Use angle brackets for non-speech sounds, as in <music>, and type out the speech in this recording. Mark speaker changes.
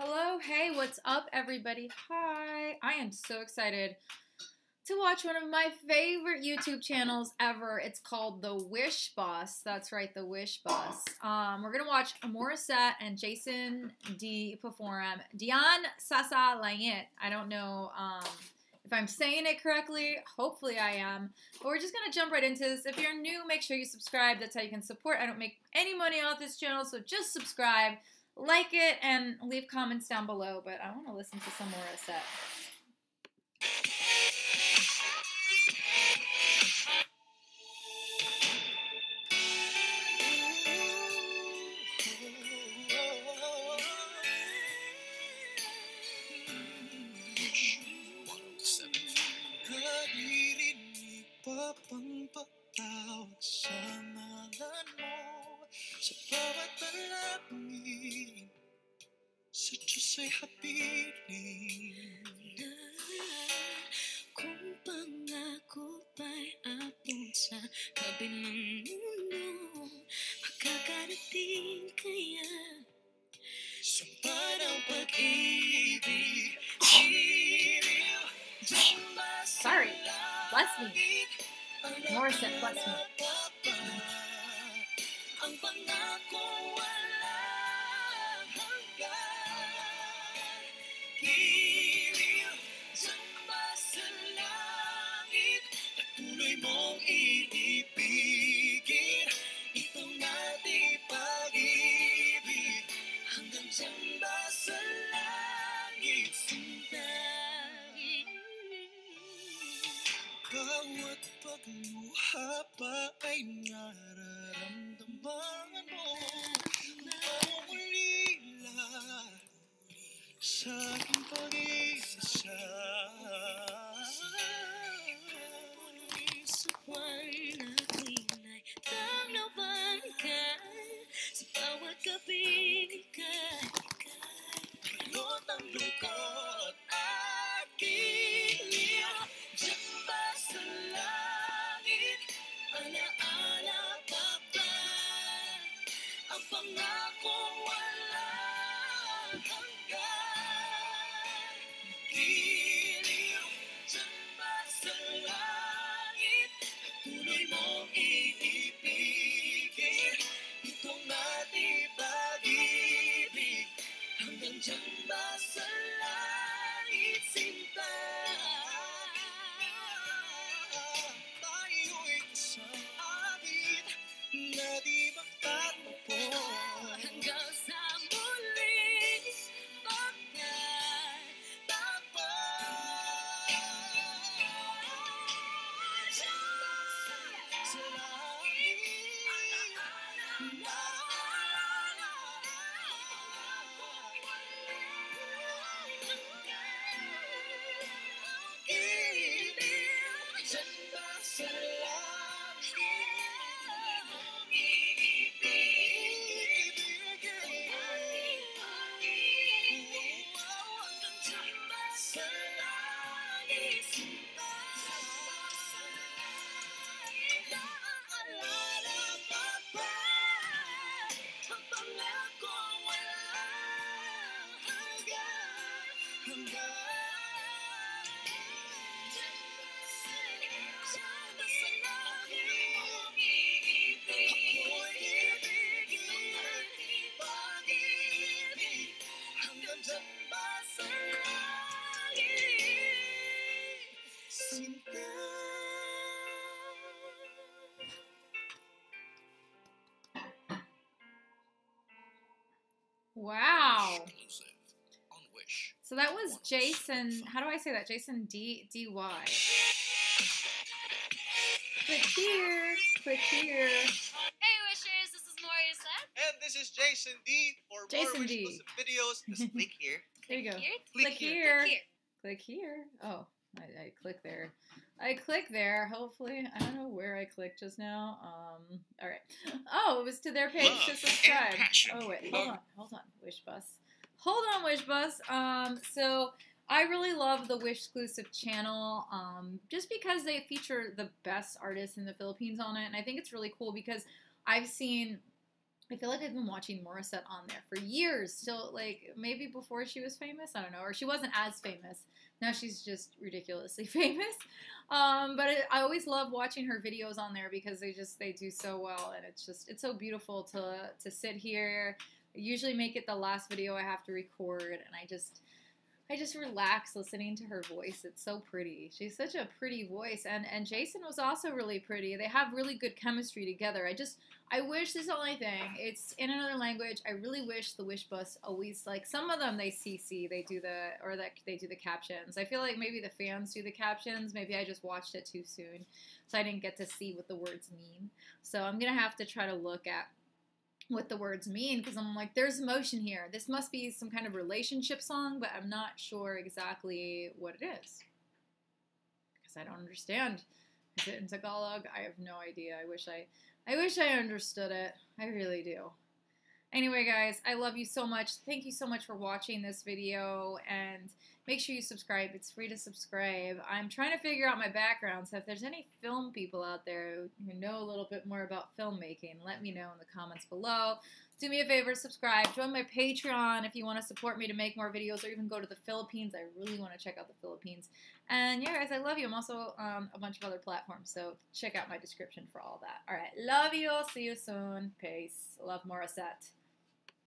Speaker 1: Hello, hey, what's up, everybody? Hi, I am so excited to watch one of my favorite YouTube channels ever. It's called The Wish Bus. That's right, The Wish Bus. Um, we're gonna watch Morissette and Jason Dy perform Dion Sasa Layet. I don't know um, if I'm saying it correctly. Hopefully, I am. But we're just gonna jump right into this. If you're new, make sure you subscribe. That's how you can support. I don't make any money off this channel, so just subscribe like it and leave comments down below. But I want to listen to some more of
Speaker 2: set. Habilin na Kung pangako ba'y abot sa kabilang mundo Makakarating kaya Sumpa ng pag-ibig
Speaker 1: Sorry, bless me. Morissette, bless me.
Speaker 2: Ang pangako Bawat pagluha pa ay nararamdaman mo Naulila sa aking pag-iisa Sa buwan natin ay tamlaban ka Sa bawat gabing ikay. Balot ang lungkot Ang pangako walang
Speaker 1: So that was Jason. How do I say that? Jason Dy D Y. Click here. Click here.
Speaker 3: Hey Wishers, this is Morissette.
Speaker 4: And this is Jason Dy. For
Speaker 1: Jason
Speaker 4: more Wish
Speaker 1: D.
Speaker 4: exclusive videos, just <laughs> click here.
Speaker 1: There you go.
Speaker 3: Here,
Speaker 1: Click
Speaker 4: Click here.
Speaker 1: here.
Speaker 3: click here.
Speaker 1: Click here. Oh, I, I click there. I click there. Hopefully, I don't know where I clicked just now. Um. All right. Oh, it was to their page to subscribe. Oh wait, hold on, hold on, Wish Bus. Hold on, Wish Bus. Um. So I really love the Wish exclusive channel. Um. Just because they feature the best artists in the Philippines on it, and I think it's really cool because I've seen I feel like I've been watching Morissette on there for years, still like maybe before she was famous. I don't know, or she wasn't as famous. Now she's just ridiculously <laughs> famous. Um, but it, I always love watching her videos on there because they just they do so well, and it's just it's so beautiful to to sit here. Usually make it the last video I have to record, and I just I just relax listening to her voice. It's so pretty. She's such a pretty voice, and and Jason was also really pretty. They have really good chemistry together. I just I wish this is the only thing. It's in another language. I really wish the Wish Bus always like some of them they CC they do the or that they do the captions. I feel like maybe the fans do the captions. Maybe I just watched it too soon, so I didn't get to see what the words mean. So I'm gonna have to try to look at what the words mean because I'm like, there's emotion here. This must be some kind of relationship song, but I'm not sure exactly what it is because I don't understand. Is it in Tagalog? I have no idea. I wish I, I wish I understood it. I really do. Anyway, guys, I love you so much. Thank you so much for watching this video, and make sure you subscribe. It's free to subscribe. I'm trying to figure out my background, so if there's any film people out there who know a little bit more about filmmaking, let me know in the comments below. Do me a favor, subscribe. Join my Patreon if you want to support me to make more videos, or even go to the Philippines. I really want to check out the Philippines. And yeah, guys, I love you. I'm also on a bunch of other platforms, so check out my description for all that. All right, love you. See you soon. Peace. Love Morissette.